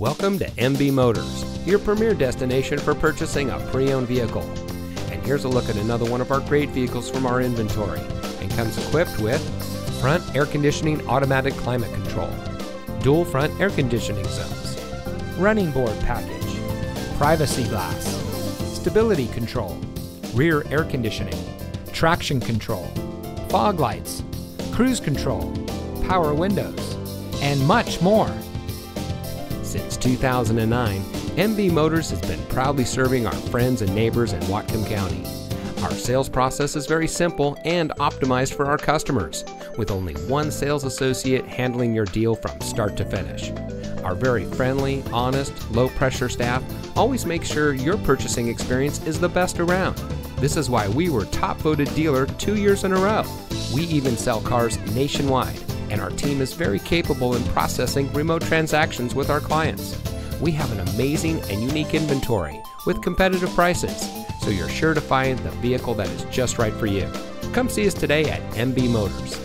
Welcome to MB Motors, your premier destination for purchasing a pre owned vehicle. And here's a look at another one of our great vehicles from our inventory and comes equipped with front air conditioning automatic climate control, dual front air conditioning zones, running board package, privacy glass, stability control, rear air conditioning, traction control, fog lights, cruise control, power windows, and much more. Since 2009, MB Motors has been proudly serving our friends and neighbors in Whatcom County. Our sales process is very simple and optimized for our customers, with only one sales associate handling your deal from start to finish. Our very friendly, honest, low pressure staff always makes sure your purchasing experience is the best around. This is why we were top voted dealer two years in a row. We even sell cars nationwide and our team is very capable in processing remote transactions with our clients. We have an amazing and unique inventory with competitive prices, so you're sure to find the vehicle that is just right for you. Come see us today at MB Motors.